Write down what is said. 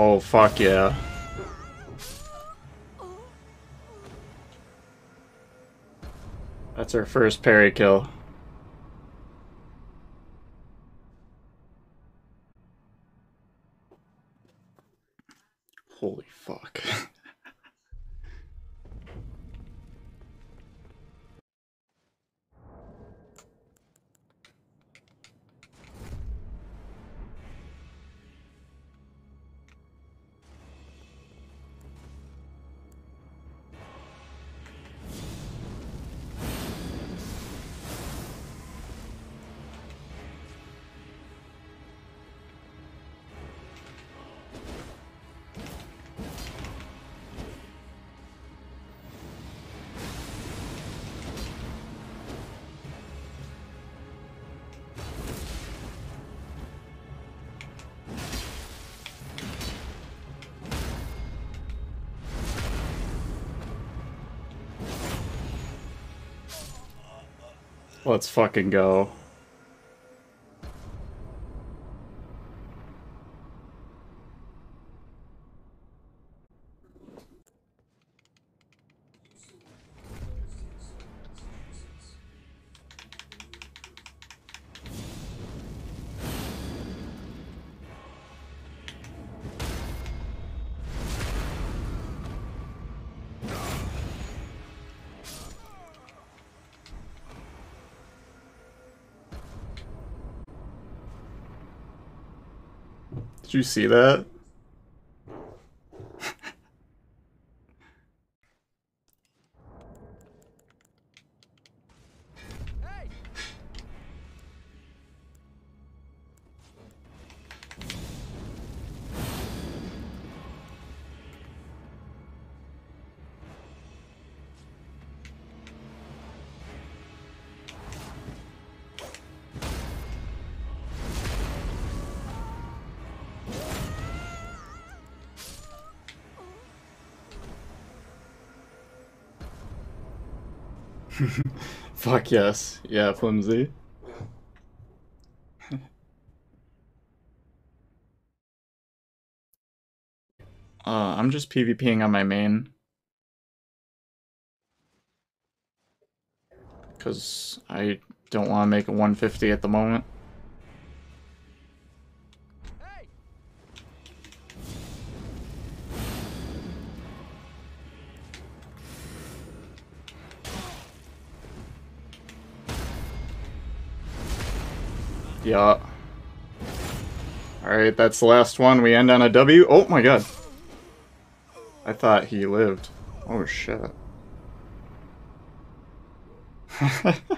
Oh, fuck yeah. That's our first parry kill. Holy fuck. Let's fucking go. Did you see that? Fuck yes. Yeah, flimsy. uh, I'm just PvPing on my main. Because I don't want to make a 150 at the moment. Yeah. Alright, that's the last one. We end on a W. Oh my god. I thought he lived. Oh shit.